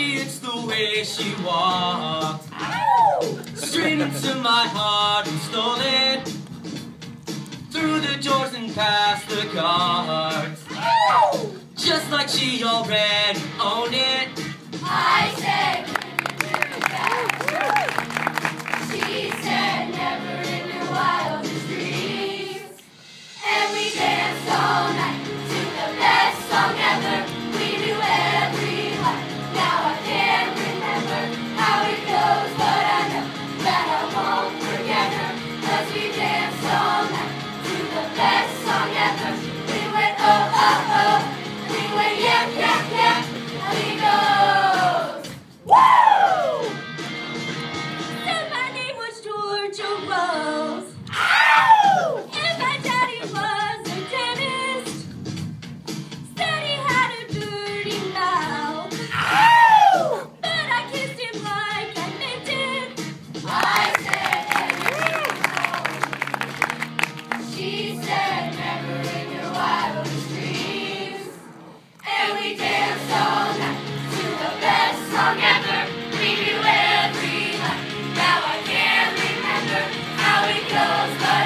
Maybe it's the way she walked. Straight into my heart and stole it. Through the doors and past the guards. we dance. goes.